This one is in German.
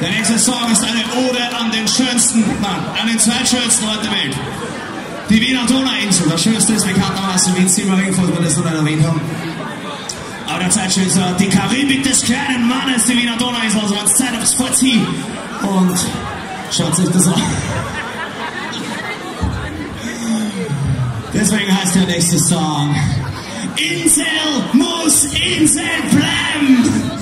Der nächste Song ist eine Ode an den schönsten, nein, an den zweitschönsten Ort der Welt. Die Wiener Donauinsel. Das Schönste ist bekanntermaßen Wien Silberring, falls wir das noch nicht erwähnt haben. Aber der zweitschönste Ort, die Karibik des kleinen Mannes, die Wiener Donauinsel. Also jetzt Zeit aufs Vorziehen. Und schaut euch das an. Deswegen heißt der nächste Song Insel muss Insel bleiben.